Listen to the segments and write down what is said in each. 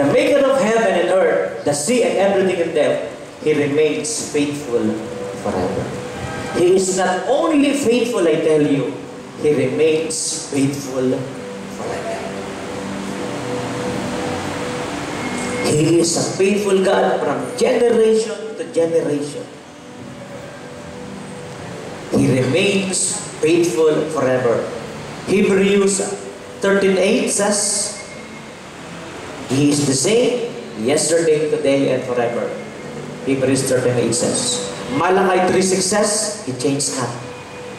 the maker of heaven and earth, the sea and everything in them, He remains faithful forever. He is not only faithful, I tell you, He remains faithful forever. He is a faithful God from generation to generation. He remains faithful forever. Hebrews 13.8 says, He is the same yesterday, today, and forever. Hebrews 13.8 says. Malachi 3.6 says, He changed not.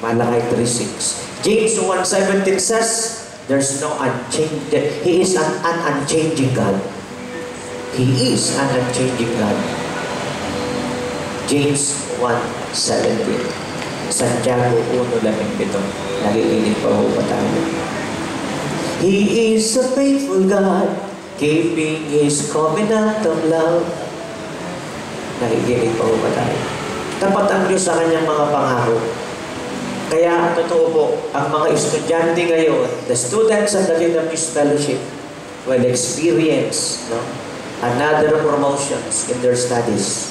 Malachi 3.6. James 1.17 says, There's no unchanged. He is an, an unchanging God. He is an unchanging God. James 1.17 Santiago 1.17 Nakikinig pa ho ba tayo? He is a faithful God keeping His covenant of love. Nakikinig pa ho ba tayo? Tapat ang Diyos sa kanyang mga pangako. Kaya totoo po, ang mga estudyante ngayon, the students of the Kingdom News Fellowship will experience no, another promotions in their studies.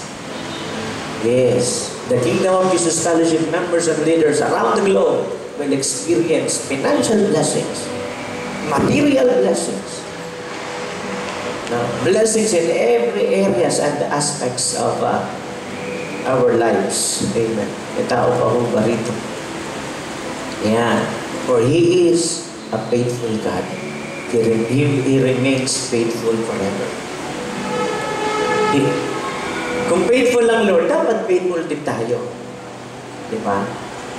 Yes, the Kingdom of Jesus Fellowship members and leaders around the globe will experience financial blessings, material blessings, no, blessings in every areas and aspects of uh, our lives. Amen. E tao pa ho ba rito? Yan. For He is a faithful God. He, he, he remains faithful forever. He, kung faithful lang Lord, dapat faithful din tayo. Di ba?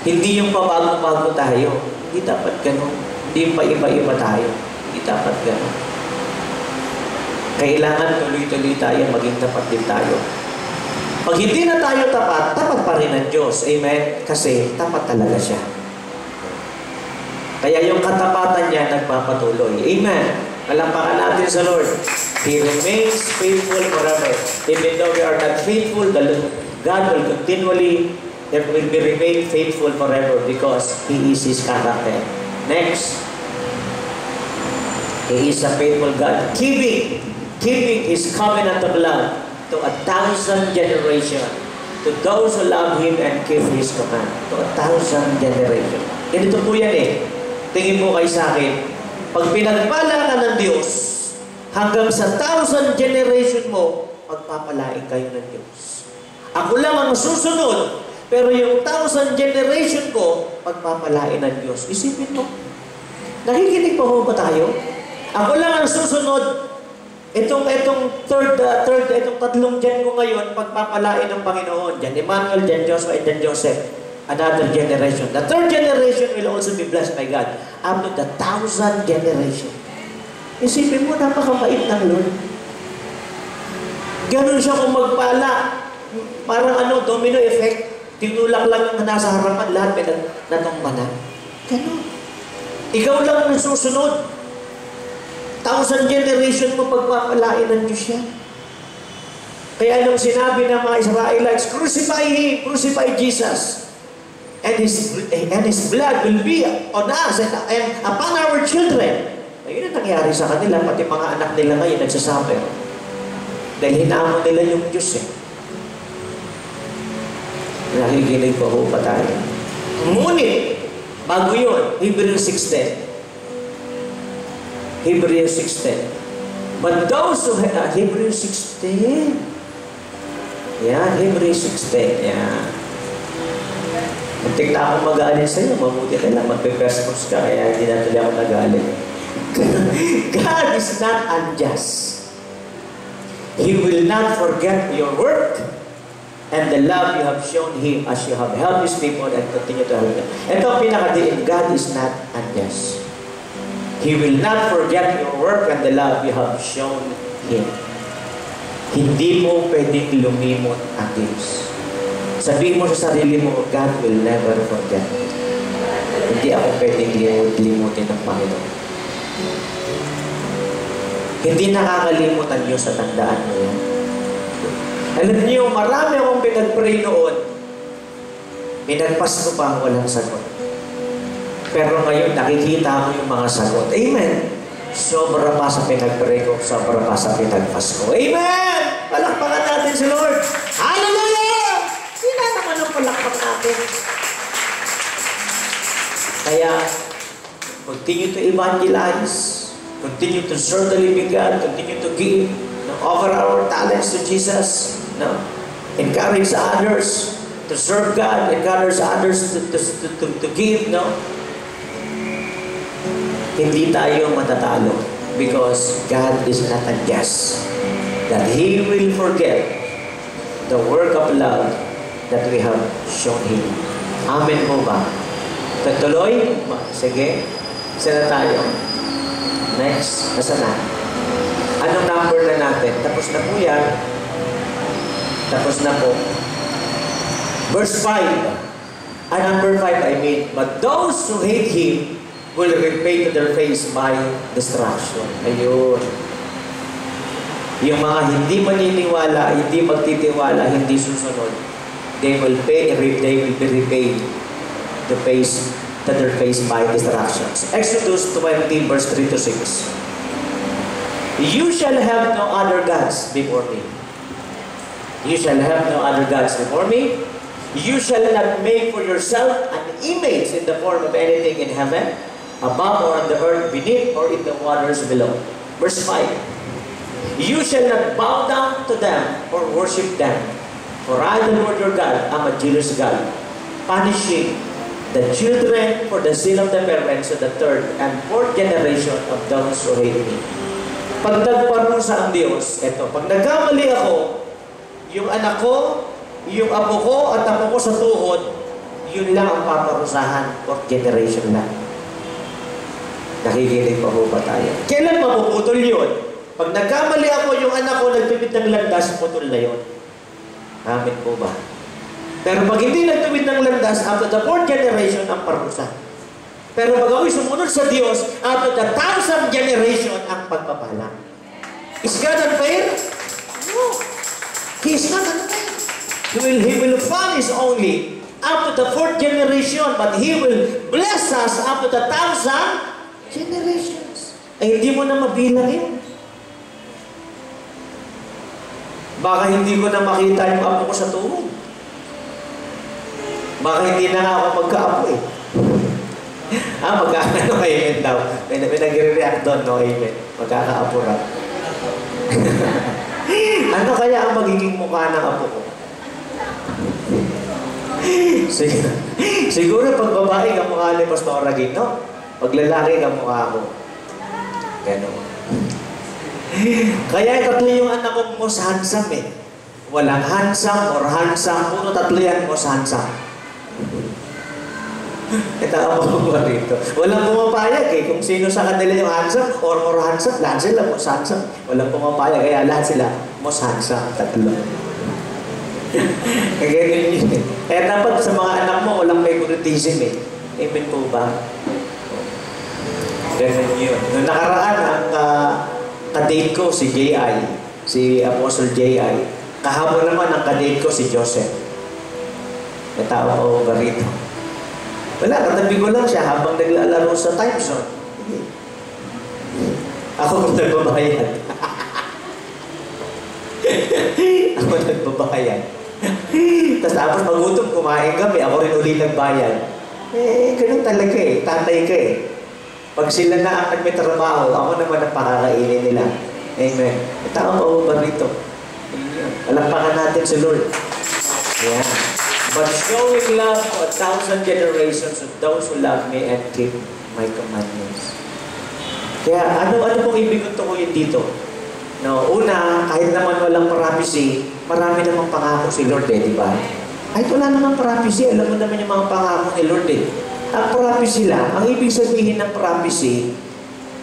Hindi yung pabago-bago tayo. Hindi dapat ganun. Hindi yung paiba-iba tayo. Hindi dapat ganun. Kailangan tuloy-tuloy tayo, maging tapat din tayo. Pag hindi na tayo tapat, tapat pa rin ang Diyos. Amen? Kasi tapat talaga siya. Kaya yung katapatan niya nagpapatuloy. Amen? Malampakan natin sa Lord. He remains faithful forever. Even though we are not faithful, God will continually there will be remain faithful forever because He is His character. Next, He is a faithful God, keeping, keeping His covenant of love to a thousand generation to those who love Him and keep His command. To a thousand generation. Ganito po yan eh. Tingin mo kay sa akin, pag pinagpala ka ng Diyos, hanggang sa thousand generation mo, magpapalain kayo ng Diyos. Ako lang ang susunod, pero yung thousand generation ko, pagpapalain ng Diyos. Isipin mo, nakikinig pa ho ba tayo? Ako lang ang susunod, itong, itong third, uh, third, itong tatlong gen ko ngayon, pagpapalain ng Panginoon. Jan Emmanuel, Jan Joshua, and Jan Joseph. Another generation. The third generation will also be blessed by God. Up to the thousand generation. Isipin mo, napakabait ng Lord. Ganon siya kung magpala. Parang ano, domino effect. Tinulak lang yung nasa harapan, lahat may natumba na. Ganon. Ikaw lang ang susunod. Thousand generation mo pagpapalain ng Diyos yan. Kaya nung sinabi ng mga Israelites, crucify Him, crucify Jesus. And His, and His blood will be on us and, and upon our children. Ayun ang nangyari sa kanila, pati mga anak nila ngayon nagsasuffer. Dahil hinamon nila yung Diyos eh. Nakikinig pa ho pa tayo. Ngunit, bago yun, Hebrews 6.10. Hebrews 6.10. But those who, uh, Hebrews 6.10. Yan, Hebrews 6.10. Yan. Muntik na akong mag-aalin sa iyo, mabuti na lang, magpe-perspose ka, kaya hindi na tuloy ako nag-aalin. God is not unjust. He will not forget your work and the love you have shown Him as you have helped His people and continue to help them. Ito ang pinakadiin, God is not unjust. He will not forget your work and the love you have shown Him. Hindi mo pwedeng lumimot ang Diyos. Sabihin mo sa sarili mo, God will never forget me. Hindi ako pwedeng limut limutin ng Panginoon. Hindi nakakalimot ang Diyos sa tandaan mo yan. Alam niyo, marami akong pinag-pray noon. Pinagpas ko pa, walang sagot. Pero ngayon, nakikita mo yung mga sagot. Amen. sobra pa sa pinag-pray ko, sobra pa sa pinag-fast ko. Amen! Palakpakan natin si Lord. Hallelujah! Sila naman ang palakpak natin. Kaya, continue to evangelize, continue to serve the living God, continue to give, no, offer our talents to Jesus, no, encourage others to serve God, encourage others to, to, to, to, to give, no, hindi tayo matatalo because God is not unjust. That He will forget the work of love that we have shown Him. Amen po ba? Tatuloy? Sige. Isa na tayo. Next. Nasa na? Anong number na natin? Tapos na po yan. Tapos na po. Verse 5. Ah, number 5, I mean, But those who hate Him will repay to their face by destruction. Ayun. Yung mga hindi maniniwala, hindi magtitiwala, hindi susunod, they will pay, they will be repaid to face to their face by destructions. Exodus 20 verse 3 to 6. You shall have no other gods before me. You shall have no other gods before me. You shall not make for yourself an image in the form of anything in heaven, above or on the earth, beneath or in the waters below. Verse 5. You shall not bow down to them or worship them. For I, the Lord your God, am a jealous God, punishing the children for the sin of the parents to the third and fourth generation of those who hate me. Pag nagparusa ang Diyos, eto, pag nagkamali ako, yung anak ko, yung apo ko at apo ko sa tuhod, yun lang ang paparusahan, fourth generation lang. Nakikinig pa po ba tayo? Kailan mapuputol yun? Pag nagkamali ako, yung anak ko nagpipit ng landas, putol na yun. Amin po ba? Pero pag hindi nagtuwid ng landas, after the fourth generation, ang parusa. Pero pag ako'y sumunod sa Diyos, after the thousand generation, ang pagpapala. Is God unfair? No. He is not unfair. He will, he will punish only after the fourth generation, but He will bless us after the thousand generations. Ay, hindi mo na mabilang yun. Baka hindi ko na makita yung apo ko sa tuhod. Baka hindi na nga ako magkaapo eh. ah, magkakaano amen daw. May, may nagre-react doon, no amen. Magkakaapo raw. ano kaya ang magiging mukha ng apo ko? Siguro, siguro pag babae ka mukha ni Pastor Ragino, pag lalaki ka mukha ko. Ganon. Kaya tatlo yung anak ko most handsome eh. Walang handsome or handsome, puro tatlo yan most handsome. Ito ako mo rito. Walang pumapayag eh. Kung sino sa kanila yung handsome or more handsome, lahat sila most handsome. Walang pumapayag. Kaya lahat sila most handsome. Tatlo. Kaya ganyan yun eh. Kaya dapat sa mga anak mo, walang favoritism eh. Amen po ba? Yun. Noong nakaraan, ang uh, kadate ko si J.I. Si Apostle J.I. Kahapon naman ang kadate ko si Joseph. May tao ko ba rito? Wala, katabi ko lang siya habang naglalaro sa time zone. Ako nagbabayad. ako nagbabayad. Tapos tapos magutom, kumain kami, ako rin uli nagbayad. Eh, ganun talaga eh. Tatay ka eh. Pag sila na ang nagmitrabaho, ako naman ang pakakainin nila. Amen. At ako pa ba rito? Alampakan natin si Lord. Yeah. But showing love to a thousand generations of those who love me and keep my commandments. Kaya ano ano pong ibig ko tukuyin dito? No, una, kahit naman walang prophecy, marami namang pangako si Lord eh, di ba? Kahit wala namang prophecy, alam mo naman yung mga pangako ni Lord eh. Ang prophecy lang, ang ibig sabihin ng prophecy,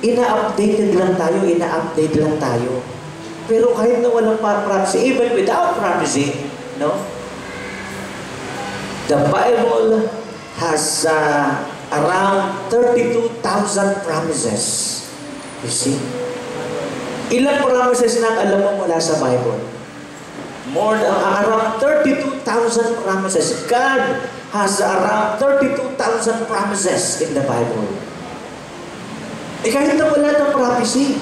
ina-updated lang tayo, ina-update lang tayo. Pero kahit na walang prophecy, even without prophecy, no? The Bible has uh, around 32,000 promises. You see? Ilang promises na alam mo mula sa Bible? More than around 32,000 promises. God has around 32,000 promises in the Bible. Eh kahit na wala ng prophecy.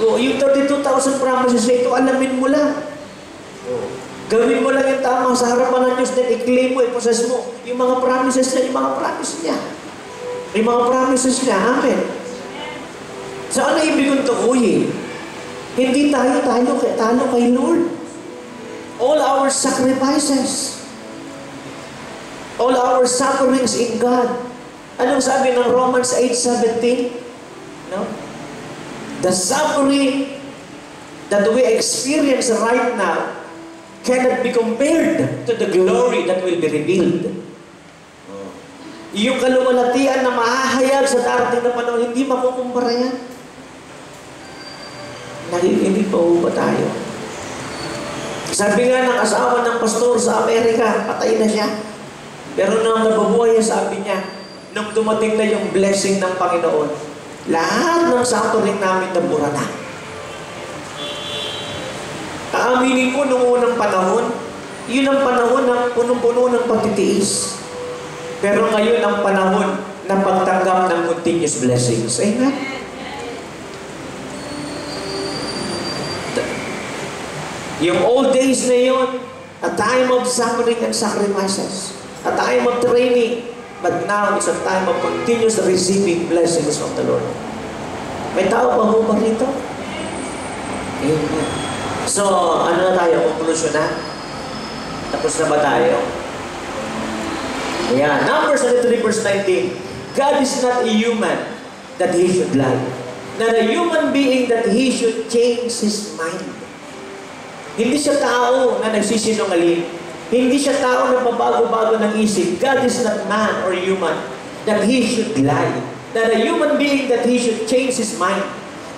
O, yung 32,000 promises na ito, alamin mo lang. Gawin mo lang yung tama sa harapan ng Diyos, then i-claim mo, i-possess mo yung mga promises niya, yung mga promises niya. Yung mga promises niya, amen. So ano ibig kong tukuyin? Hindi tayo talo, talo kay Lord. All our sacrifices, all our sufferings in God. Anong sabi ng Romans 8.17? No? The suffering that we experience right now cannot be compared to the glory that will be revealed. Yung kaluwalhatian na mahahayag sa darating na panahon, hindi makukumpara yan. Nakikinig pa ba tayo? Sabi nga ng asawa ng pastor sa Amerika, patay na siya. Pero nang nababuhay sabi niya, nung dumating na yung blessing ng Panginoon, lahat ng suffering namin nabura na. Aaminin ko nung unang panahon, yun ang panahon ng punong-puno ng pagtitiis. Pero ngayon ang panahon ng pagtanggap ng continuous blessings. Amen? Yung old days na yun, a time of suffering and sacrifices, a time of training, but now it's a time of continuous receiving blessings from the Lord. May tao pa ho ba rito? Amen. So, ano na tayo? Conclusion na? Tapos na ba tayo? Ayan. Numbers 23 verse 19. God is not a human that He should lie. Not a human being that He should change His mind. Hindi siya tao na nagsisinungaling. Hindi siya tao na mabago-bago ng isip. God is not man or human that He should lie. Not a human being that He should change His mind.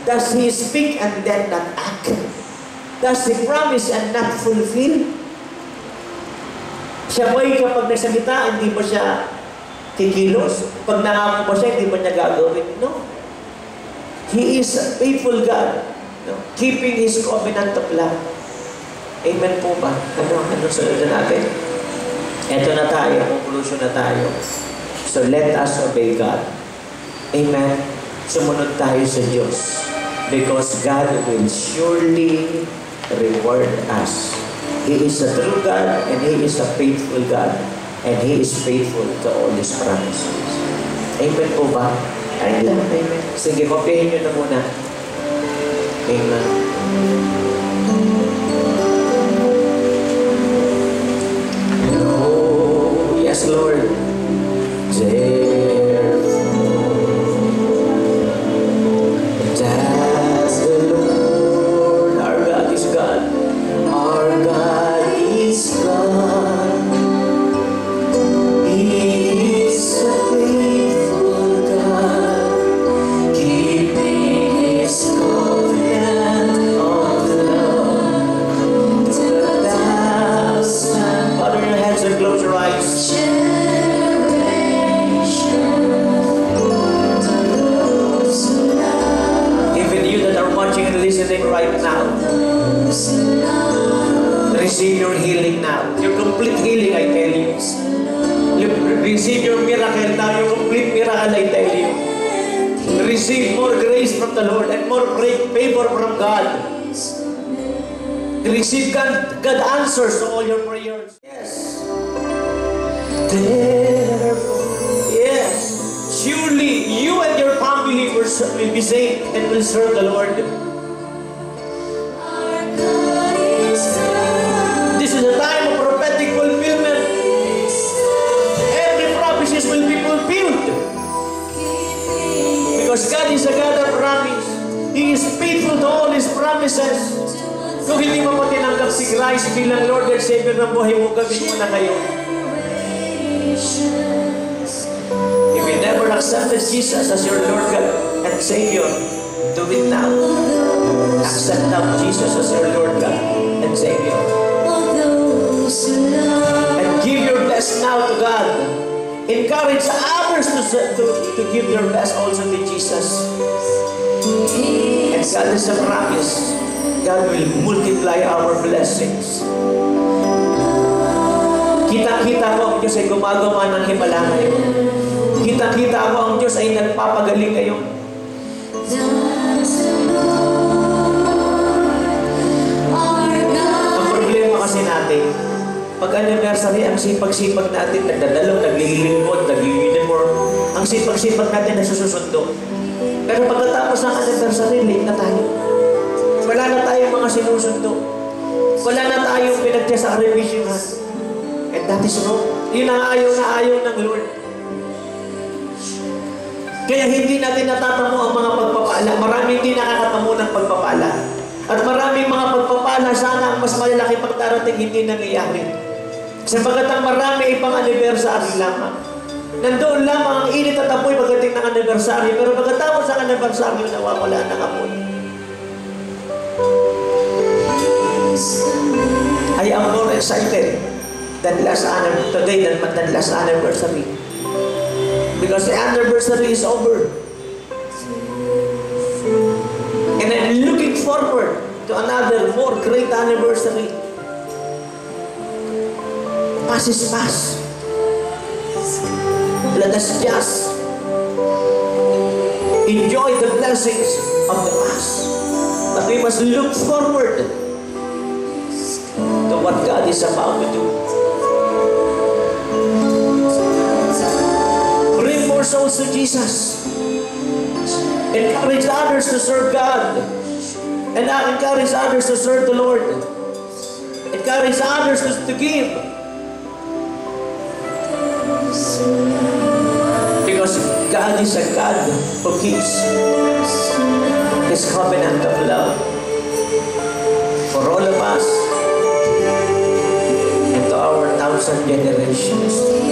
Does He speak and then not act? Does He promise and not fulfill? Siya ba'y kapag nagsalita, hindi ba siya kikilos? Pag nangako ba siya, hindi ba niya gagawin? No. He is a faithful God, no? keeping His covenant of love. Amen po ba? Ano, ano sunod na natin? Ito na tayo, conclusion na tayo. So let us obey God. Amen. Sumunod tayo sa Diyos. Because God will surely reward us. He is a true God and He is a faithful God. And He is faithful to all His promises. Amen po ba? Lang, amen. Sige, kopyahin nyo na muna. Amen. Oh, yes, Lord. Therefore, that's the Lord. Our God is God. Our God is God. He is a faithful God, keeping His covenant of love to the thousand. Your hands and close your eyes. Now. Your complete healing, I tell you. You receive your miracle now, your complete miracle, I tell you. Receive more grace from the Lord and more favor from God. Receive God, God answers to all your prayers. Yes. Therefore, yes. Surely you and your family will be saved and will serve the Lord. Lord and Savior ng buhay mo, gawin mo na ngayon. If you never accepted Jesus as your Lord God and Savior, do it now. Accept now Jesus as your Lord God and Savior. And give your best now to God. Encourage others to, to, to give their best also to Jesus. And God is a promise. God will multiply our blessings. Kita-kita ko ang Diyos ay gumagawa ng himala ngayon. Kita-kita ko ang Diyos ay nagpapagaling ngayon. Ang problema kasi natin, pag anniversary, ang sipag-sipag natin, nagdadalaw, naglilingkod, naglilingkod, ang sipag-sipag natin nasususundo. Pero pagkatapos ng anniversary, late na tayo. Wala na tayong mga sinusundo. Wala na tayong pinagkasakripisyohan. And that is wrong. Yun ang ayaw na ayaw ng Lord. Kaya hindi natin natatamo ang mga pagpapala. Marami hindi nakakatamo ng pagpapala. At maraming mga pagpapala, sana ang mas malalaki pagdarating hindi nangyayari. Sapagat ang marami ibang anniversary lamang. Nandoon lamang ang init at apoy pagdating ng anniversary, pero pagkatapos ng anniversary, nawawala ng apoy. I am more excited than last anniversary today than, than last anniversary. Because the anniversary is over. And I'm looking forward to another more great anniversary. Past is past. Let us just enjoy the blessings of the past. But we must look forward to what God is about to do. More souls to Jesus. Encourage others to serve God. And uh, encourage others to serve the Lord. Encourage others to, to give. Because God is a God who keeps His covenant of love for all of us and to our thousand generations.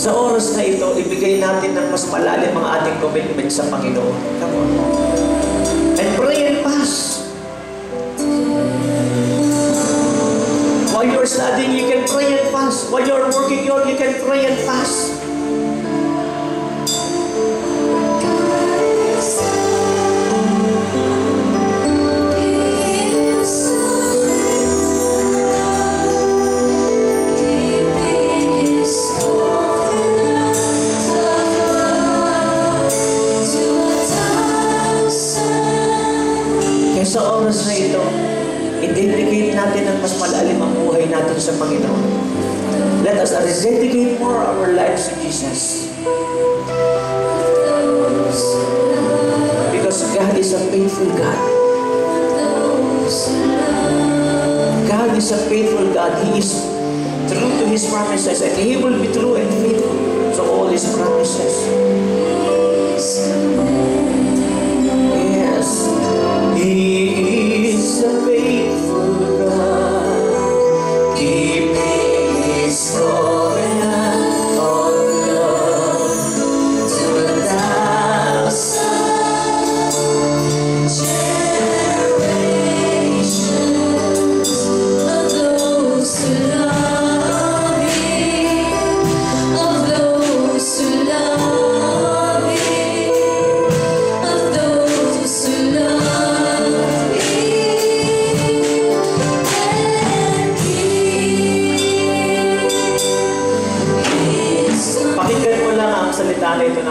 Sa oras na ito, ibigay natin ng mas malalim ang ating commitment sa Panginoon. Come on. And pray and fast. While you're studying, you can pray and fast. While you're working, you can pray and fast. Is a faithful God. He is true to His promises and He will be true and faithful to all His promises.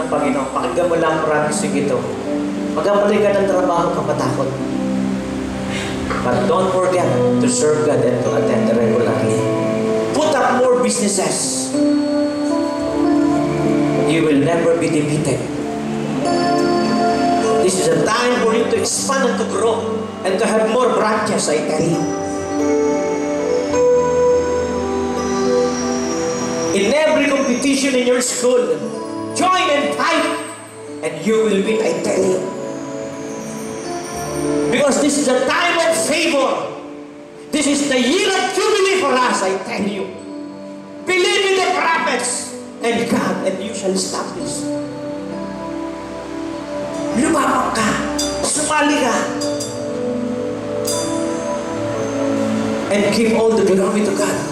Ng Panginoon. Pakinggan mo lang ang promising ito. Magkapalay ka ng trabaho ka matakot. But don't forget to serve God and to attend regularly. Put up more businesses. You will never be defeated. This is a time for you to expand and to grow and to have more branches, I tell you. In every competition in your school, join and fight, and you will win, I tell you. Because this is a time of favor. This is the year of jubilee for us, I tell you. Believe in the prophets and God, and you shall establish. Lumapang ka. Sumali ka. And give all the glory to God.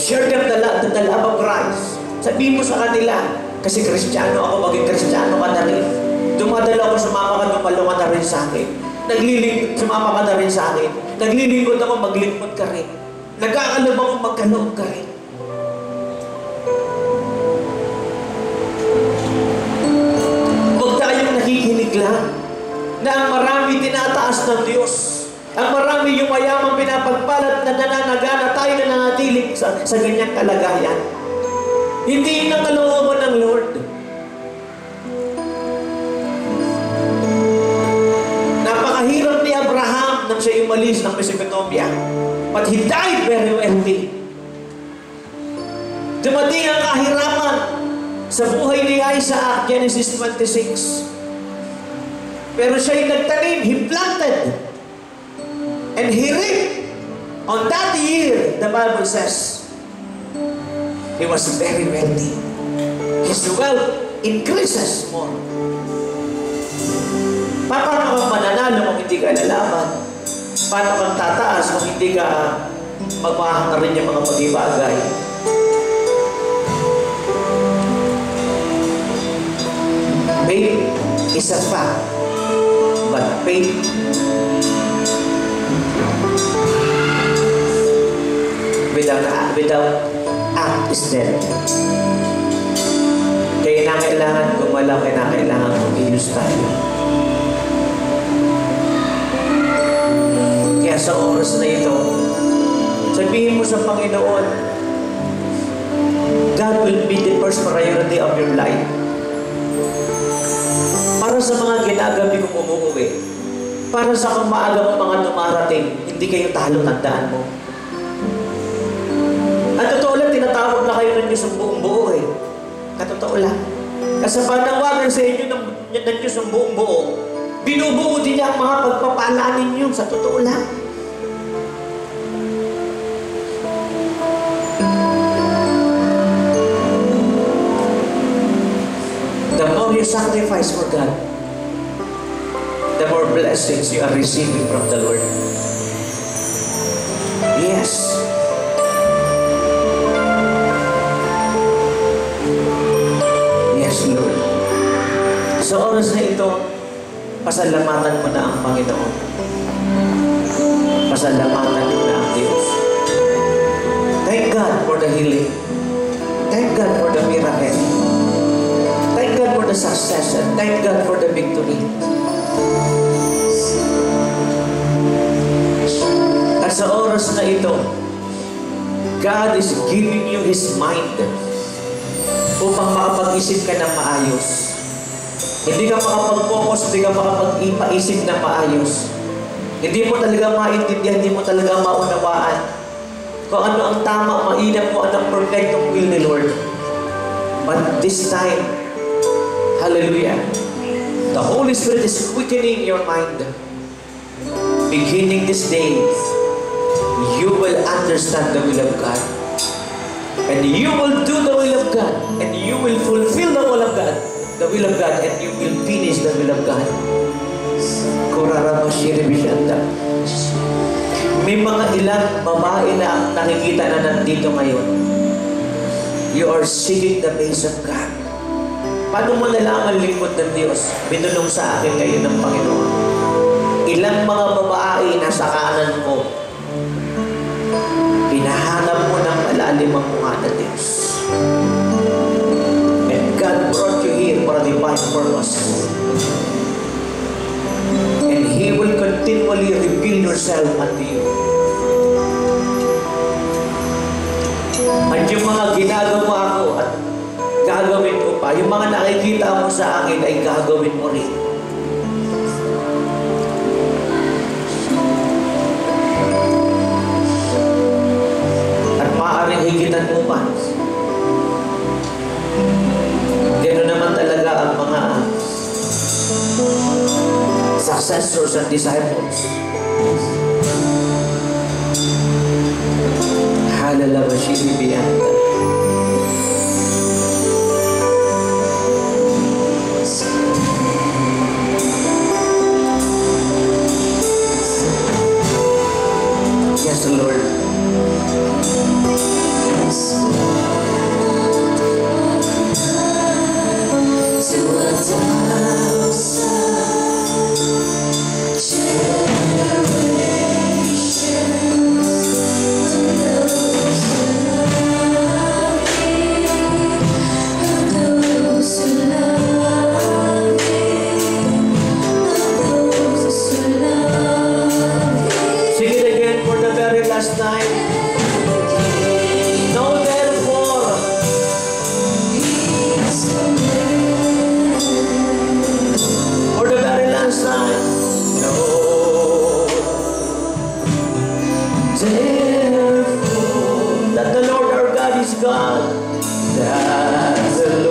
Share them the, love, the, the love of Christ. Sabihin mo sa kanila, kasi kristyano ako, maging kristyano ka na rin. Dumadala ko, sumama ka, dumalungan na rin sa akin. Naglilingkod, sumama ka na rin sa akin. Naglilingkod ako, maglingkod ka rin. Nagkakalab ako, magkaloob ka rin. Huwag tayong nakikinig lang na ang marami tinataas ng Diyos. Ang marami yung mayamang pinapagpalat na nananagana tayo na nanatiling sa, sa ganyang kalagayan. Hindi yun kalooban ng Lord. Napakahirap ni Abraham nang siya umalis ng Mesopotamia. But he died very wealthy. Dumating ang kahirapan sa buhay ni Isaac, Genesis 26. Pero siya'y nagtanim, he planted. And he reaped. On that year, the Bible says, he was very wealthy. His wealth increases more. Paano kang mananalo kung hindi ka lalaban? Paano kang tataas kung hindi ka magmahanga rin yung mga pag-ibagay? Faith is a fact, but faith without without act is dead. Kaya kailangan kung wala kailangan kumilos tayo. Kaya sa oras na ito, sabihin mo sa Panginoon, God will be the first priority of your life. Para sa mga ginagabi kong umuwi, para sa kumaaga mga dumarating, hindi kayo talo tandaan mo. Kayo ng Diyos ang buong buo eh. Katotoo lang. Kasi panawagan sa inyo ng, ng Diyos ang buong buo, binubuo din niya ang mga pagpapalaan ninyo sa totoo lang. The more you sacrifice for God, the more blessings you are receiving from the Lord. Yes, Sa oras na ito, pasalamatan mo na ang Panginoon. Pasalamatan mo na ang Diyos. Thank God for the healing. Thank God for the miracle. Thank God for the success and thank God for the victory. At sa oras na ito, God is giving you His mind upang makapag-isip ka ng maayos. Hindi ka makapag-focus, hindi ka makapag-ipaisip ng maayos. Hindi mo talaga maintindihan, hindi mo talaga maunawaan kung ano ang tama, mainam mo, anong perfectong will ni Lord. But this time, hallelujah, the Holy Spirit is quickening your mind. Beginning this day, you will understand the will of God. And you will do the will of God. And you will fulfill the will of God. The will of God. And you will finish the will of God. Kurarabashiribishanda. May mga ilang babae na ang nakikita na nandito ngayon. You are seeking the face of God. Paano mo nalaman lingkod ng Diyos? Binulong sa akin kayo ng Panginoon. Ilang mga babae nasa kanan mo, Hinahanap mo ng malalim ang here for purpose. And He will continually reveal yourself unto you. At yung mga ginagawa ko at gagawin ko pa, yung mga nakikita mo sa akin ay gagawin mo rin. Therefore, that the Lord our God is God, that the Lord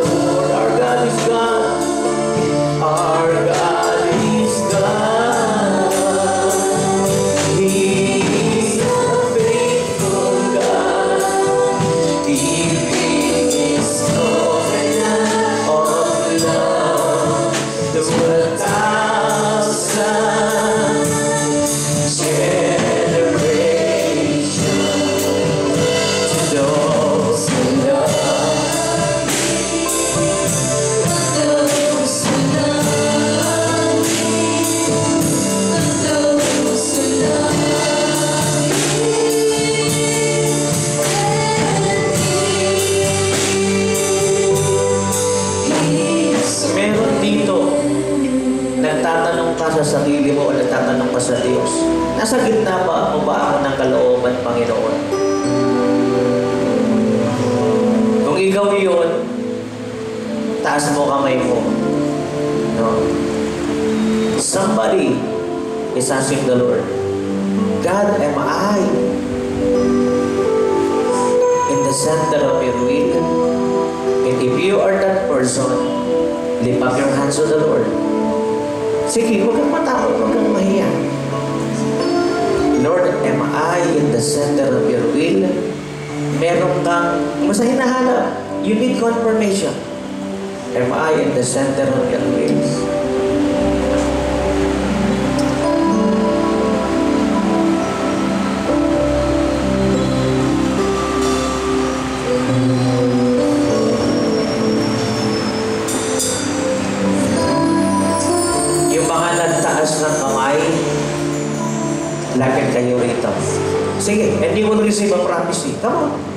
taas mo kamay mo. No? Somebody is asking the Lord, God, am I in the center of your will? And if you are that person, lift up your hands to the Lord. Sige, huwag kang matakot, huwag kang mahiya. Lord, am I in the center of your will? Meron kang, basta hinahanap, you need confirmation. Am I in the center of your kamay, lapit kayo rito. Sige, and you will receive a prophecy. Come on.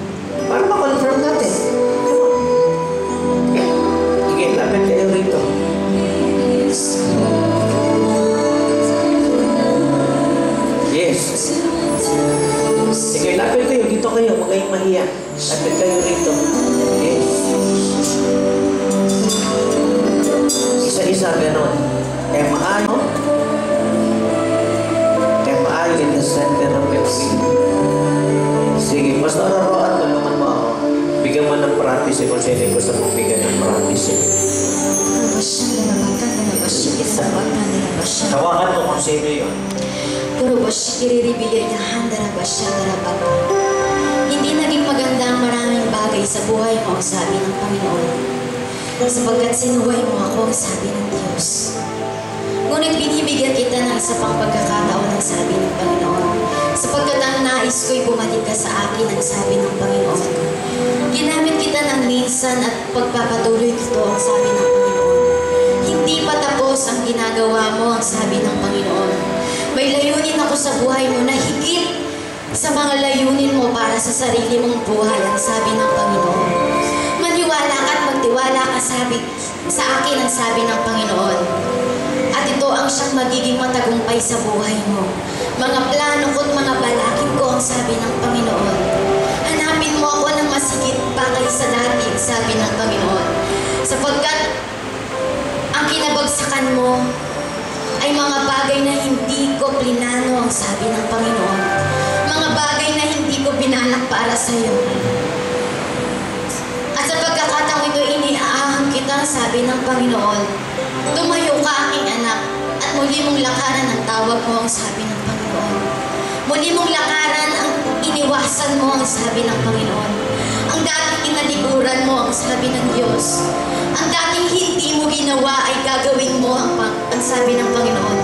Tawakan mo kung sino yun. Hindi naging maganda ang maraming bagay sa buhay mo, ang sabi ng Panginoon. Sapagkat sinuway mo ako, ang sabi ng Diyos. Ngunit binibigyan kita ng isa pang pagkakataon, ang sabi ng Panginoon. Sapagkat ang nais ko'y bumalik ka sa akin, ang sabi ng Panginoon. Ginamit kita ng minsan at pagpapatuloy ito, ang sabi ng Panginoon. Hindi pa ang ginagawa mo, ang sabi ng Panginoon. May layunin ako sa buhay mo na higit sa mga layunin mo para sa sarili mong buhay, ang sabi ng Panginoon. Maniwala ka at magtiwala ka sabi, sa akin ang sabi ng Panginoon. At ito ang siyang magiging matagumpay sa buhay mo. Mga plano ko at mga balakid ko ang sabi ng Panginoon. Hanapin mo ako ng masigit pa kaysa dati, sabi ng Panginoon. Sapagkat kinabagsakan mo ay mga bagay na hindi ko plinano ang sabi ng Panginoon. Mga bagay na hindi ko binalak para sa iyo. At sa pagkakataong ito, iniaahang kita, sabi ng Panginoon, tumayo ka aking anak at muli mong lakaran ang tawag mo ang sabi ng Panginoon. Muli mong lakaran ang iniwasan mo ang sabi ng Panginoon. Tinalikuran mo ang sabi ng Diyos. Ang dating hindi mo ginawa ay gagawin mo ang, ang sabi ng Panginoon.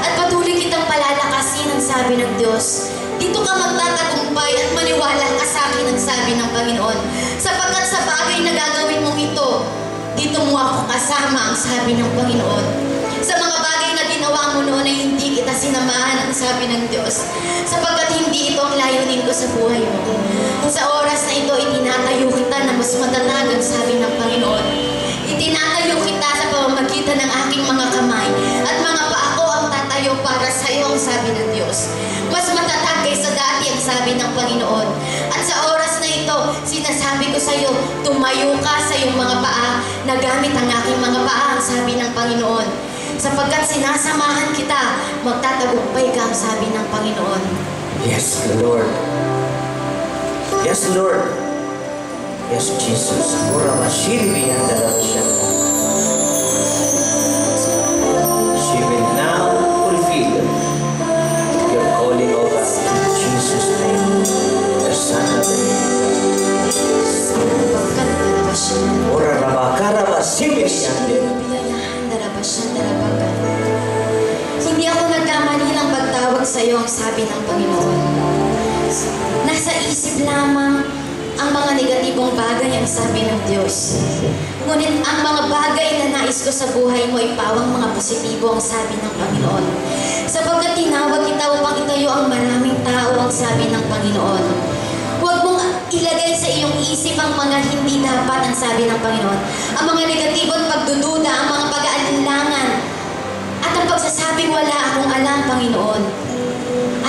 At patuloy kitang palalakasin ang sabi ng Diyos. Dito ka magtatagumpay at maniwala ka sa akin ang sabi ng Panginoon. Sapagkat sa bagay na gagawin mong ito, dito mo ako kasama ang sabi ng Panginoon. Sa mga bagay na ginawa mo noon ay hindi kita sinamahan ang sabi ng Diyos. Sapagkat hindi ito ang layunin ko sa buhay mo. Sa oras na ito, itinatayo kita na mas matatag ang sabi ng Panginoon. Itinatayo kita sa pamamagitan ng aking mga kamay at mga paa ko ang tatayo para sa iyo ang sabi ng Diyos. Mas matatag kaysa dati ang sabi ng Panginoon. At sa oras na ito, sinasabi ko sa iyo, tumayo ka sa iyong mga paa na gamit ang aking mga paa ang sabi ng Panginoon. Sapagkat sinasamahan kita, magtatagumpay ka sabi ng Panginoon. Yes, Lord. Yes, Lord. Yes, Jesus. Mura mashiri ang dalang siya. Ang sabi ng Panginoon. Nasa isip lamang ang mga negatibong bagay ang sabi ng Diyos. Ngunit ang mga bagay na nais ko sa buhay mo ay pawang mga positibo ang sabi ng Panginoon. Sapagkat tinawag kita upang itayo ang maraming tao ang sabi ng Panginoon. Huwag mong ilagay sa iyong isip ang mga hindi dapat ang sabi ng Panginoon. Ang mga negatibo at pagdududa, ang mga pag-aalinlangan, at ang pagsasabing Panginoon.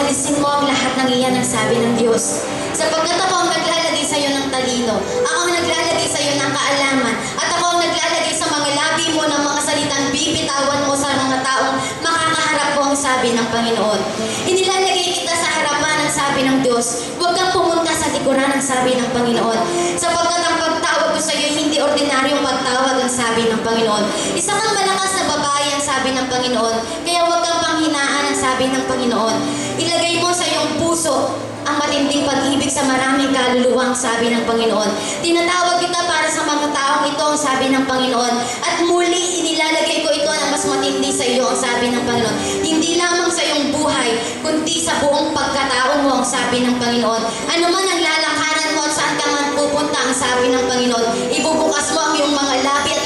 Alisin mo ang lahat ng iyan ang sabi ng Diyos. Sapagkat ako ang naglalagay sa iyo ng talino. Ako ang naglalagay sa iyo ng kaalaman. At ako ang naglalagay sa mga labi mo ng mga salitang bibitawan mo sa mga taong makakaharap ko ang sabi ng Panginoon. Inilalagay kita sa harapan ng sabi ng Diyos. Huwag kang pumunta sa likuran ng sabi ng Panginoon. Sapagkat ang pagtawag ko sa iyo hindi ordinaryong pagtawag ang sabi ng Panginoon. Isa kang malakas na babae ang sabi ng Panginoon. Kaya huwag kang panghinaan ang sabi ng Panginoon. Ilagay mo sa iyong puso ang matinding pag-ibig sa maraming kaluluwang sabi ng Panginoon. Tinatawag kita para sa mga taong ito ang sabi ng Panginoon. At muli inilalagay ko ito na mas matindi sa iyo ang sabi ng Panginoon. Hindi lamang sa iyong buhay, kundi sa buong pagkatao mo ang sabi ng Panginoon. Ano man ang lalakaran mo at saan ka man pupunta ang sabi ng Panginoon. Ibubukas mo ang iyong mga labi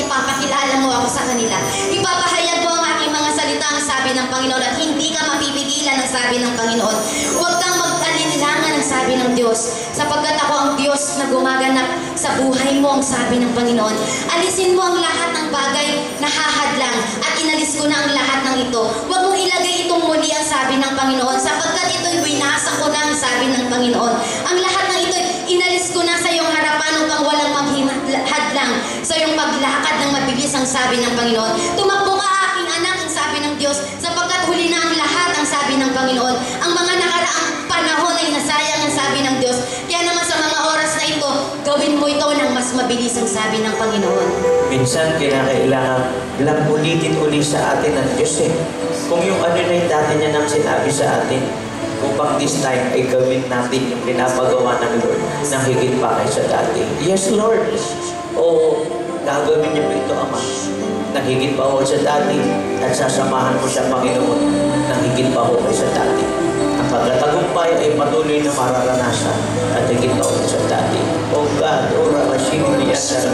sabi ng Panginoon at hindi ka mapipigilan ang sabi ng Panginoon. Huwag kang mag-alinlangan ang sabi ng Diyos sapagkat ako ang Diyos na gumaganap sa buhay mo ang sabi ng Panginoon. Alisin mo ang lahat ng bagay na hahadlang at inalis ko na ang lahat ng ito. Huwag mong ilagay itong muli ang sabi ng Panginoon sapagkat ito'y winasa ko na ang sabi ng Panginoon. Ang lahat ng ito inalis ko na sa iyong harapan upang walang maghihadlang sa iyong paglakad ng mabilis ang sabi ng Panginoon. Tumakbo ka aking anak ang sabi ng Diyos sapagkat huli na ang lahat ang sabi ng Panginoon. Ang mga nakaraang panahon ay nasayang ang sabi ng Diyos. Kaya naman sa mga oras na ito, gawin mo ito ng mas mabilis ang sabi ng Panginoon. Minsan, kinakailangan lang ulitin uli sa atin ng Diyos eh. Kung yung ano na yung dati niya nang sinabi sa atin, kung pang this time ay gawin natin yung pinapagawa ng Lord na higit pa kaysa dati. Yes, Lord. Oo, gagawin niyo po ito, Ama. Nang higit pa ho sa dati at sasamahan mo siya, Panginoon, nang higit pa ho kaysa dati. Ang pagkatagumpay ay patuloy na mararanasan at higit pa ho sa dati. Oh God, ora mashini niya sa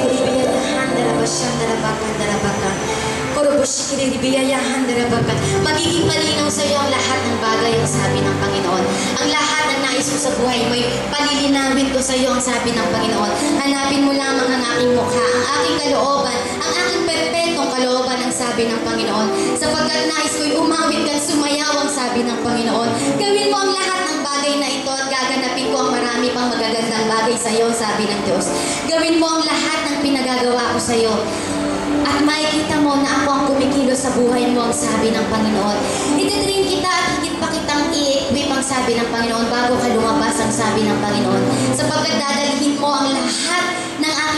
Magiging malinaw sa iyo ang lahat ng bagay ang sabi ng Panginoon. Ang lahat ng nais mo sa buhay mo, palilinawin ko sa iyo ang sabi ng Panginoon. Hanapin mo lamang ang aking mukha, ang aking kalooban, ang aking ang sabi ng Panginoon. Sapagkat nais ko'y umawit at sumayaw ang sabi ng Panginoon. Gawin mo ang lahat ng bagay na ito at gaganapin ko ang marami pang magagandang bagay sa iyo, sabi ng Diyos. Gawin mo ang lahat ng pinagagawa ko sa iyo. At makikita mo na ako ang kumikilos sa buhay mo ang sabi ng Panginoon. Ititrain kita at higit pa kitang i-equip ang sabi ng Panginoon bago ka lumabas ang sabi ng Panginoon. Sapagkat dadalhin mo ang lahat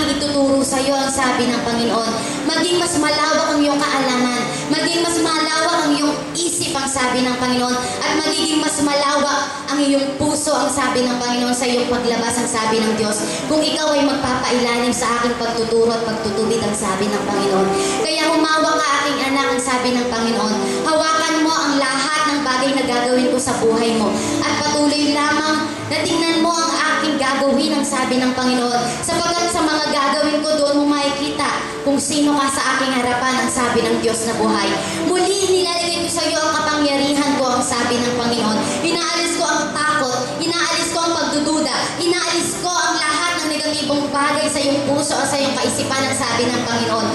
aking ituturo sa iyo ang sabi ng Panginoon. Maging mas malawak ang iyong kaalaman. Maging mas malawak ang iyong isip ang sabi ng Panginoon. At magiging mas malawak ang iyong puso ang sabi ng Panginoon sa iyong paglabas ang sabi ng Diyos. Kung ikaw ay magpapailalim sa aking pagtuturo at pagtutubig ang sabi ng Panginoon. Kaya humawak ka aking anak ang sabi ng Panginoon. Hawakan mo ang lahat ng bagay na gagawin ko sa buhay mo. At patuloy lamang na tingnan mo ang aking gagawin ang sabi ng Panginoon. Sapagkat sa mga gagawin ko doon mo makikita kung sino ka sa aking harapan ang sabi ng Diyos na buhay. Muli nilalagay ko sa iyo ang kapangyarihan ko ang sabi ng Panginoon. Inaalis ko ang takot, inaalis ko ang pagdududa, inaalis ko ang lahat ng negatibong bagay sa iyong puso o sa iyong kaisipan ang sabi ng Panginoon.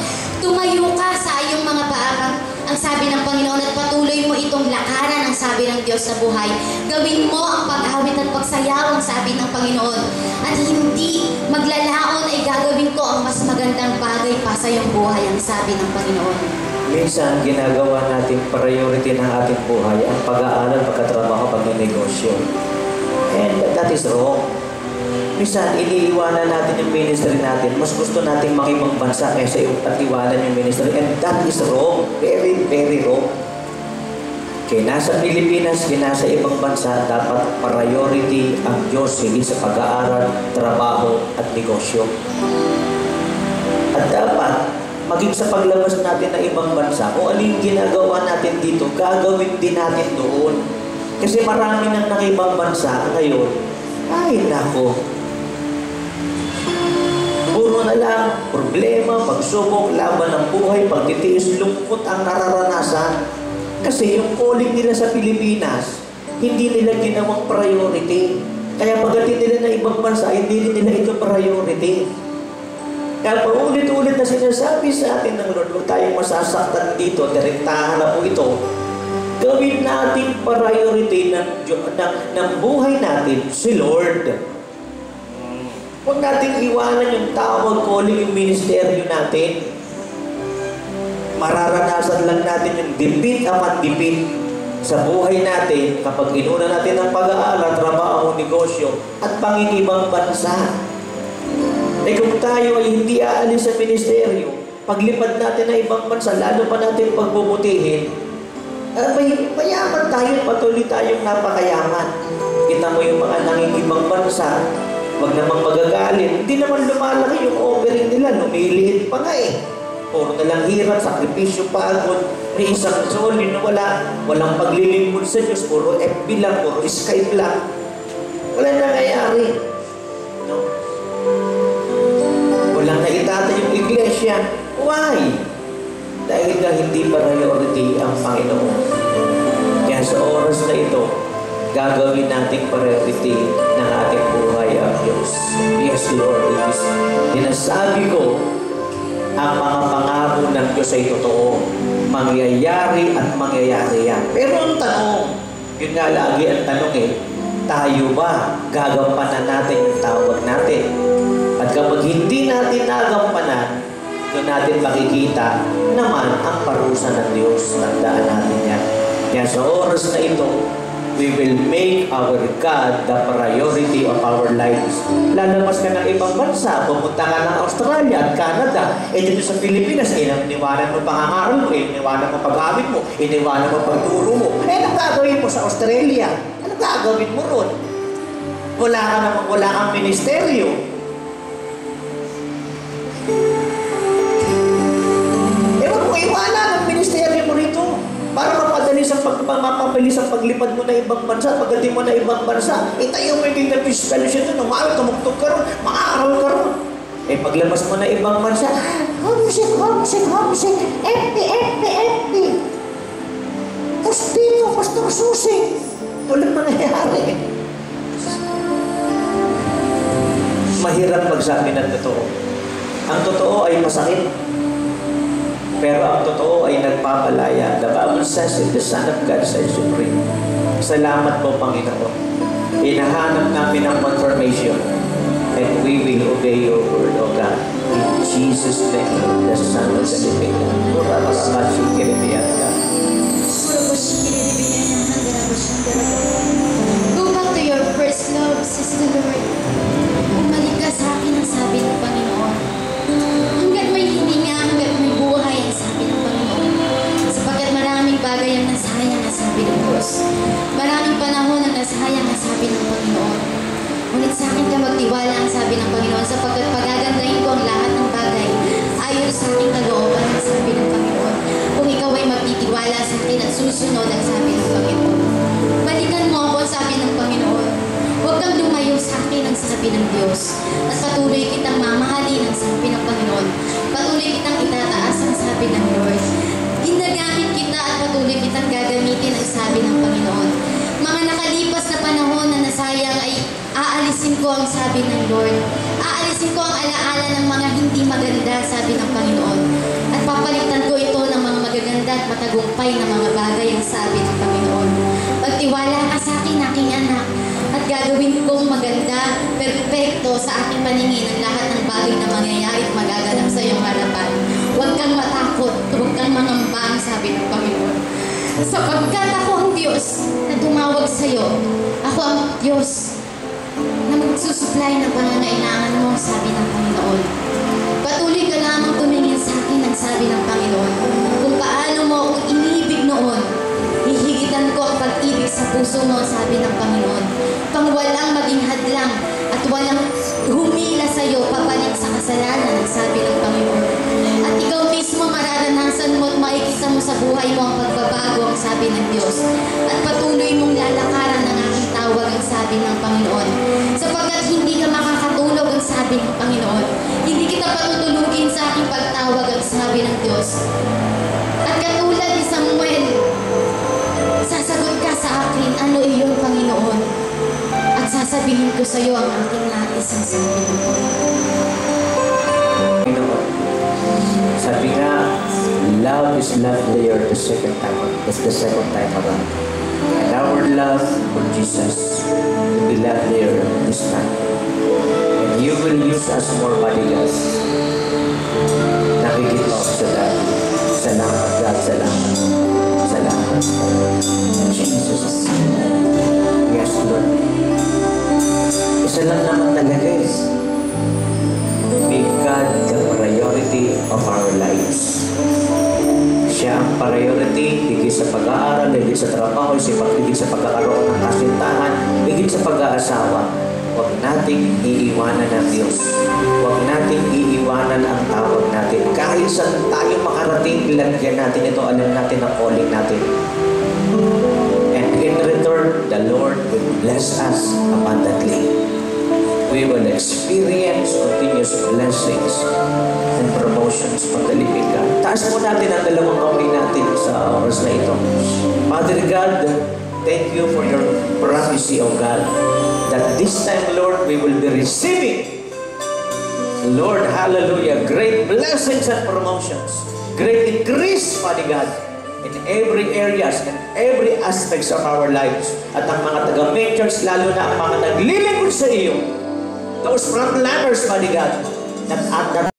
Tumayo ka sa iyong mga paarang ang sabi ng Panginoon at patuloy mo itong lakaran ang sabi ng Diyos sa buhay. Gawin mo ang pag-awit at pagsayaw ang sabi ng Panginoon. At hindi maglalaon ay gagawin ko ang mas magandang bagay pa sa iyong buhay ang sabi ng Panginoon. Minsan, ginagawa natin priority ng ating buhay ang pag-aaral, pagkatrabaho, pag-negosyo. And that is wrong. Minsan, iniiwanan natin yung ministry natin. Mas gusto nating makibang bansa kaysa yung at iwanan yung ministry. And that is wrong. Very, very wrong. Kaya nasa Pilipinas, kaya nasa ibang bansa, dapat priority ang Diyos higit sa pag-aaral, trabaho, at negosyo. At dapat, maging sa paglabas natin ng ibang bansa, kung yung ginagawa natin dito, gagawin din natin doon. Kasi marami nang nakibang bansa ngayon. Ay, nako. Lang, problema, pagsubok, laban ng buhay, pagtitiis, lungkot ang nararanasan. Kasi yung calling nila sa Pilipinas, hindi nila ginawang priority. Kaya pagdating nila ng ibang bansa, hindi nila ito priority. Kaya paulit-ulit na sinasabi sa atin ng Lord, huwag tayong masasaktan dito, direktahan na po ito. Gawin natin priority ng, ng, ng buhay natin si Lord. Huwag natin iwanan yung tawag, calling, yung ministeryo natin. Mararanasan lang natin yung dipit upon dipit sa buhay natin kapag inuna natin ang pag-aaral, trabaho, negosyo, at pangingibang bansa. Eh kung tayo ay hindi aalis sa ministeryo, paglipad natin ng ibang bansa, lalo pa natin pagbubutihin, eh, may, mayaman tayo, patuloy tayong napakayaman. Kita mo yung mga nangingibang bansa, wag namang magagalit. Hindi naman lumalaki yung offering nila, lumiliit pa nga eh. Puro na lang hirap, sakripisyo, pagod, may isang na wala, walang paglilingkod sa Diyos, puro FB lang, puro Skype lang. Wala nangyayari. No? Walang naitata yung iglesia. Why? Dahil nga hindi priority ang Panginoon. Kaya sa oras na ito, gagawin nating priority Yes, Lord. Is, sinasabi ko, ang mga pangako ng Diyos ay totoo. Mangyayari at mangyayari yan. Pero ang tanong, yun nga lagi ang tanong eh, tayo ba gagampanan natin yung tawag natin? At kapag hindi natin nagampanan, doon natin makikita naman ang parusa ng Diyos. Tandaan natin yan. Kaya sa oras na ito, we will make our God the priority of our lives. Lalabas ka ng ibang bansa, pupunta ka ng Australia at Canada, eh dito sa Pilipinas, eh, iniwanan mo pangangaral mo, eh, iniwanan mo pag-amit mo, iniwanan mo pagturo mo. Eh, anong gagawin mo sa Australia? Anong gagawin mo ron? Wala ka naman, wala kang ministeryo. Para mapadali sa pag, mapabilis ang paglipad mo na ibang bansa, pagdating mo na ibang bansa, itayo mo yung Kingdom Peace Fellowship doon, umawit, tumugtog ka ron, makaaral ka ron. Eh, paglabas mo na ibang bansa, ah, homesick, homesick, homesick, empty, empty, empty. Pustino, Pastor Susi. Walang mangyayari. Mahirap magsabi ng totoo. Ang totoo ay masakit. Pero ang totoo ay nagpapalaya. The Bible says that the Son of God is supreme. Salamat po, Panginoon. Hinahanap namin ang confirmation and we will obey your word, O God. In Jesus' name, the Son of the living God. Go back to your first love, Sister Lord. Bumalik ka sa akin ang sabi ng Diyos. Maraming panahon ang nasayang ang sabi ng Panginoon. Ngunit sa akin ka magtiwala ang sabi ng Panginoon sapagkat pagagandahin ko ang lahat ng bagay ayon sa aking kalooban ang sabi ng Panginoon. Kung ikaw ay magtitiwala sa akin at susunod ang sabi ng Panginoon. Balikan mo ako, sabi ng Panginoon. Huwag kang lumayo sa akin ang sabi ng Diyos. At patuloy kitang mamahalin ang sabi ng Panginoon. Patuloy kitang itataas ang sabi ng Lord. Kita at patuloy kitang gagamitin ang sabi ng Panginoon. Mga nakalipas na panahon na nasayang ay aalisin ko ang sabi ng Lord. Aalisin ko ang alaala ng mga hindi maganda, sabi ng Panginoon. At papalitan ko ito ng mga magaganda at matagumpay na mga bagay ang sabi ng Panginoon. Pagtiwala ka sa akin, aking anak, at gagawin kong sa aking paningin ang lahat ng bagay na mangyayari at magaganap sa iyong harapan. Huwag kang matakot, huwag kang mangamba, ang sabi ng Panginoon. Sapagkat ako ang Diyos na tumawag sa iyo. Ako ang Diyos na magsusupply ng pangangailangan mo, sabi ng Panginoon. Patuloy ka lamang tumingin sa akin ang sabi ng Panginoon. Kung paano mo akong inibig noon, hihigitan ko ang pag-ibig sa puso mo, sabi ng Panginoon. Pang walang maging hadlang at walang humila sa iyo papalit sa kasalanan, sabi ng Panginoon. At ikaw mismo mararanasan mo at makikita mo sa buhay mo ang pagbabago, ang sabi ng Diyos. At patuloy mong lalakaran ng aking tawag, ang sabi ng Panginoon. Sapagkat hindi ka makakatulog, ang sabi ng Panginoon. Hindi kita patutulugin sa aking pagtawag, ang sabi ng Diyos. At katulad ni Samuel, sasagot ka sa akin, ano iyon, Panginoon? Sasabihin ko sa iyo ang aking nais, ang sabi. Panginoon. Sabi nga, love is not there the second time. It's the second time around. and our love for Jesus to be livelier this time. And you will use us more, God. Sa pag-aaral, higit sa trabaho, higit sa pagkakaroon ng kasintahan, higit sa pag-aasawa. Huwag nating iiwanan ang Diyos. Huwag nating iiwanan ang tawag natin. Kahit saan tayo makarating, ilagyan natin ito, alam natin ang calling natin. And in return, the Lord will bless us abundantly. We will experience continuous blessings and promotions pagdalipin ka. Taas po natin ang dalawang kamay natin sa oras na ito. Father God, thank you for your promise, O God, that this time, Lord, we will be receiving Lord, hallelujah, great blessings and promotions, great increase, Father God, in every areas and every aspects of our lives. At ang mga taga-mentors, lalo na ang mga naglilingkod sa iyo, those frontliners, Father God, that, that